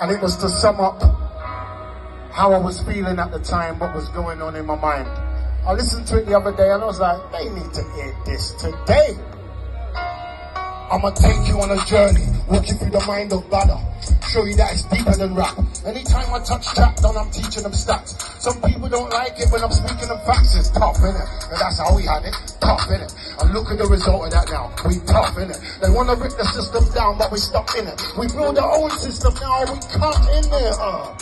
And it was to sum up how I was feeling at the time, what was going on in my mind. I listened to it the other day and I was like, they need to hear this today. I'ma take you on a journey, walk you through the mind of Badda. Show you that it's deeper than rap. Anytime I touch trap down, I'm teaching them stats. Some people don't like it when I'm speaking them facts. It's tough, innit? But that's how we had it. Tough, innit? And look at the result of that now. We tough, in innit? They wanna rip the system down, but we stuck in it. We build our own system now, we cut in there. Uh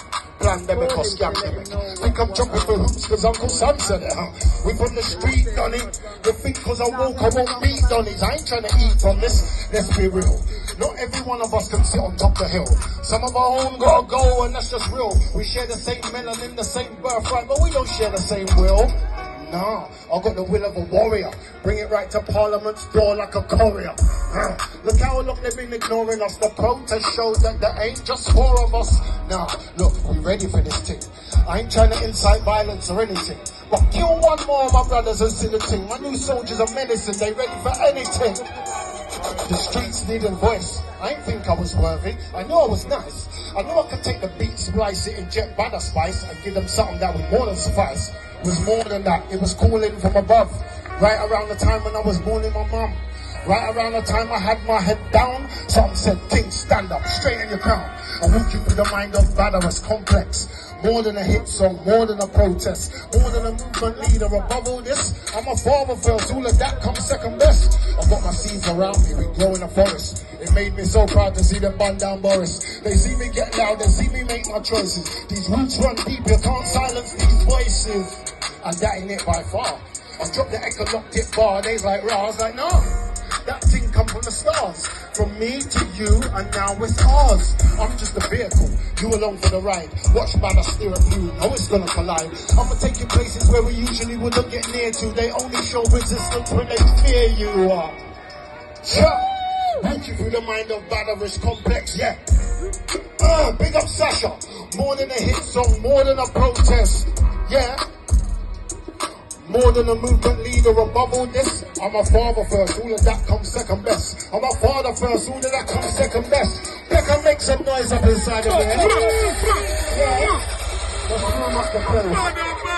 pandemic or scandemic. Think I'm jumping for hoops cause Uncle Sam said it, huh? We from the street, Donny. You think cause I walk, I won't beat Donnies. I ain't trying to eat from this. Let's be real. Not every one of us can sit on top of the hill. Some of our own gotta go and that's just real. We share the same melanin, the same birthright, but we don't share the same will. Nah, I got the will of a warrior. Bring it right to Parliament's door like a courier. Look how long they've been ignoring us. The protest shows that there ain't just four of us. Nah, look, we ready for this thing. I ain't trying to incite violence or anything. But kill one more of my brothers and team. My new soldiers are menacing. they ready for anything. The streets need a voice. I ain't think I was worthy. I knew I was nice. I knew I could take the beat, splice it, inject butter spice, and give them something that would more than suffice. It was more than that. It was calling from above. Right around the time when I was born in my mum. Right around the time I had my head down, something said, King, stand up, straighten your crown. I walk you through the mind of Valorous complex. More than a hit song, more than a protest, more than a movement leader. Above all this, I'm a father first. All of that comes second best. I've got my seeds around me, we grow in a forest. It made me so proud to see them bun down Boris. They see me get loud, they see me make my choices. These roots run deep, you can't silence these voices. And that ain't it by far. I dropped the ecologic bar, they's like, rah, I was like, no. That thing come from the stars. From me to you, and now it's ours. I'm just a vehicle, you along for the ride. Watch man, I steer at you, know it's gonna collide. I'm gonna take you places where we usually wouldn't get near to. They only show resistance when they fear you. Uh, yeah. Walk you through the mind of Valorous complex, yeah. Uh, big up Sasha. More than a hit song, more than a protest. Yeah. More than a movement leader above all this, I'm a father first, all of that comes second best. I'm a father first, all of that comes second best. Peckham make some noise up inside of there. Yeah. Let's warm up the place.